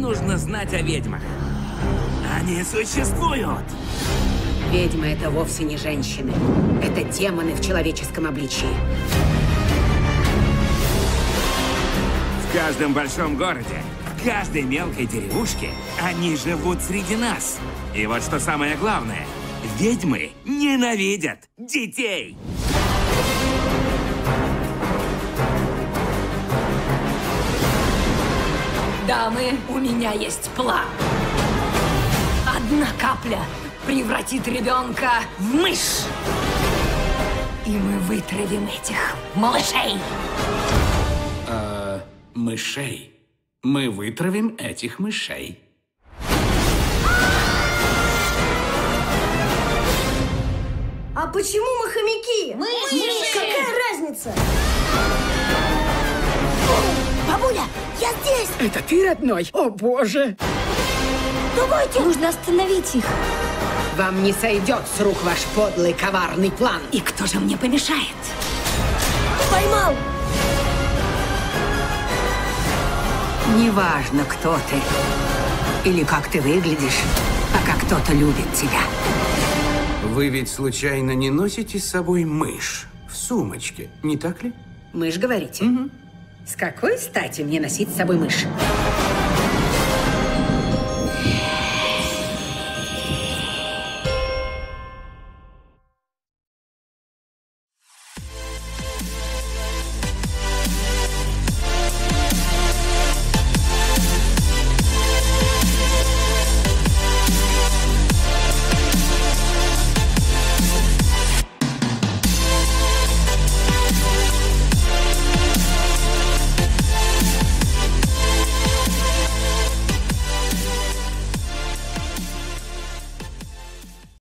нужно знать о ведьмах? Они существуют! Ведьмы — это вовсе не женщины. Это демоны в человеческом обличии. В каждом большом городе, в каждой мелкой деревушке они живут среди нас. И вот что самое главное. Ведьмы ненавидят детей. Дамы, у меня есть план. Одна капля превратит ребенка в мышь. И мы вытравим этих малышей. Мышей. Мы вытравим этих мышей. А почему мы хомяки? Мы Какая разница? Бабуля, я здесь! Это ты, родной? О, боже! Давайте! Нужно остановить их. Вам не сойдет с рук ваш подлый, коварный план. И кто же мне помешает? Поймал! Неважно, кто ты или как ты выглядишь, а как кто-то любит тебя. Вы ведь случайно не носите с собой мышь в сумочке, не так ли? Мышь, говорите? С какой стати мне носить с собой мышь?